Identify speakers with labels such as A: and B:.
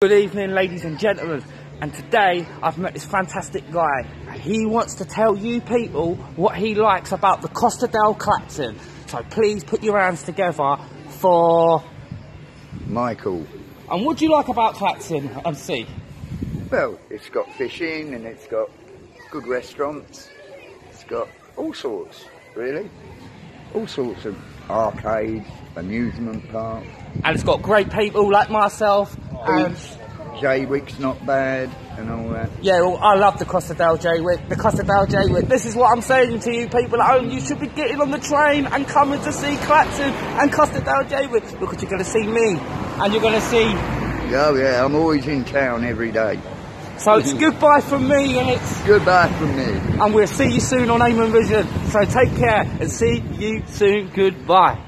A: Good evening, ladies and gentlemen. And today I've met this fantastic guy. He wants to tell you people what he likes about the Costa del Clacton. So please put your hands together for.
B: Michael.
A: And what do you like about Clacton and see?
B: Well, it's got fishing and it's got good restaurants. It's got all sorts, really. All sorts of arcades, amusement park.
A: And it's got great people like myself. And
B: Beach, Jaywick's not bad and all that.
A: yeah, well, I love the Costa del Jaywick. The Costa del Jaywick. This is what I'm saying to you people at home. You should be getting on the train and coming to see Clacton and Costa del Jaywick because you're going to see me and you're going to see
B: Oh yeah, I'm always in town every day.
A: So it's goodbye from me and it's
B: Goodbye from me.
A: and we'll see you soon on Eamon Vision. So take care and see you soon. Goodbye.